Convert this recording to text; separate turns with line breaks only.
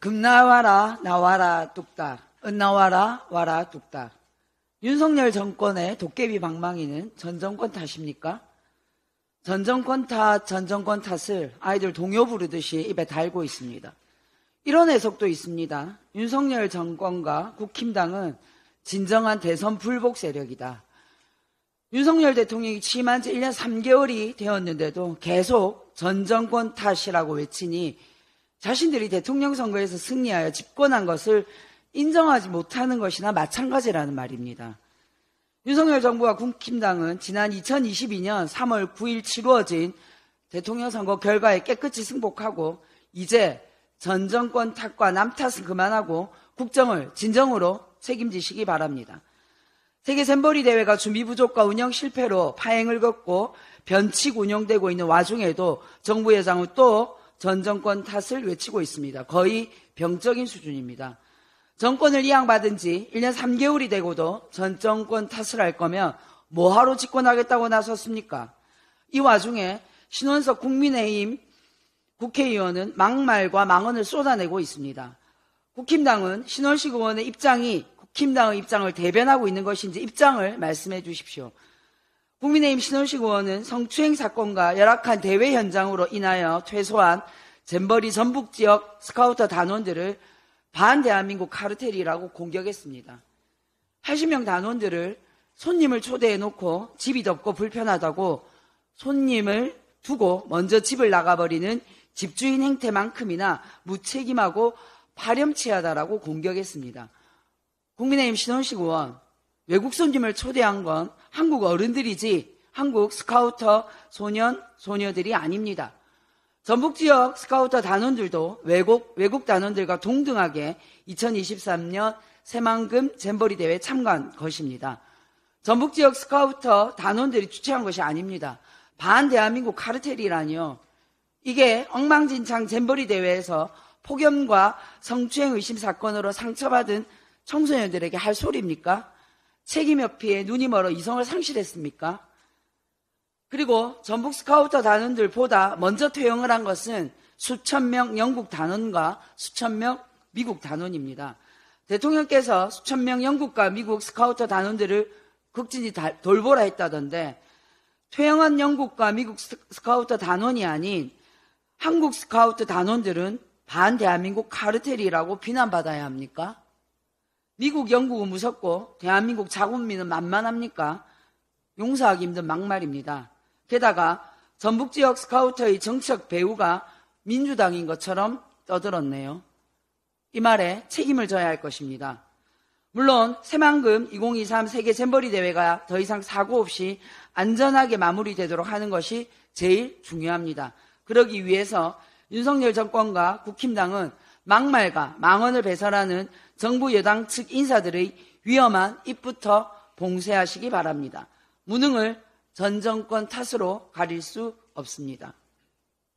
금 나와라 나와라 뚝딱 은 나와라 와라 뚝딱 윤석열 정권의 도깨비 방망이는 전 정권 탓입니까? 전 정권 탓, 전 정권 탓을 아이들 동요 부르듯이 입에 달고 있습니다. 이런 해석도 있습니다. 윤석열 정권과 국힘당은 진정한 대선 불복 세력이다. 윤석열 대통령이 취임한 지 1년 3개월이 되었는데도 계속 전 정권 탓이라고 외치니 자신들이 대통령 선거에서 승리하여 집권한 것을 인정하지 못하는 것이나 마찬가지라는 말입니다. 윤석열 정부와 국힘당은 지난 2022년 3월 9일 치루어진 대통령 선거 결과에 깨끗이 승복하고 이제 전 정권 탓과 남 탓은 그만하고 국정을 진정으로 책임지시기 바랍니다. 세계 잼버리 대회가 준비 부족과 운영 실패로 파행을 걷고 변칙 운영되고 있는 와중에도 정부 여장은 또 전 정권 탓을 외치고 있습니다. 거의 병적인 수준입니다. 정권을 이양받은 지 1년 3개월이 되고도 전 정권 탓을 할 거면 뭐하러 집권하겠다고 나섰습니까? 이 와중에 신원석 국민의힘 국회의원은 막말과 망언을 쏟아내고 있습니다. 국힘당은 신원식 의원의 입장이 국힘당의 입장을 대변하고 있는 것인지 입장을 말씀해 주십시오. 국민의힘 신원식 의원은 성추행 사건과 열악한 대회 현장으로 인하여 퇴소한 잼버리 전북 지역 스카우터 단원들을 반대한민국 카르텔이라고 공격했습니다. 80명 단원들을 손님을 초대해 놓고 집이 덥고 불편하다고 손님을 두고 먼저 집을 나가버리는 집주인 행태만큼이나 무책임하고 파렴치하다라고 공격했습니다. 국민의힘 신원식 의원, 외국 손님을 초대한 건 한국 어른들이지 한국 스카우터 소년, 소녀들이 아닙니다. 전북 지역 스카우터 단원들도 외국, 외국 단원들과 동등하게 2023년 새만금 잼버리 대회 참가한 것입니다. 전북 지역 스카우터 단원들이 주최한 것이 아닙니다. 반 대한민국 카르텔이라니요. 이게 엉망진창 잼버리 대회에서 폭염과 성추행 의심 사건으로 상처받은 청소년들에게 할 소리입니까? 책임 회피에 눈이 멀어 이성을 상실했습니까? 그리고 전북 스카우터 단원들보다 먼저 퇴영을 한 것은 수천 명 영국 단원과 수천 명 미국 단원입니다. 대통령께서 수천 명 영국과 미국 스카우터 단원들을 극진히 돌보라 했다던데 퇴영한 영국과 미국 스카우터 단원이 아닌 한국 스카우트 단원들은 반 대한민국 카르텔이라고 비난받아야 합니까? 미국, 영국은 무섭고 대한민국 자국민은 만만합니까? 용서하기 힘든 막말입니다. 게다가 전북 지역 스카우터의 정책 배우가 민주당인 것처럼 떠들었네요. 이 말에 책임을 져야 할 것입니다. 물론 새만금 2023 세계 잼버리 대회가 더 이상 사고 없이 안전하게 마무리되도록 하는 것이 제일 중요합니다. 그러기 위해서 윤석열 정권과 국힘당은 막말과 망언을 배설하는 정부 여당 측 인사들의 위험한 입부터 봉쇄하시기 바랍니다. 무능을 전 정권 탓으로 가릴 수 없습니다.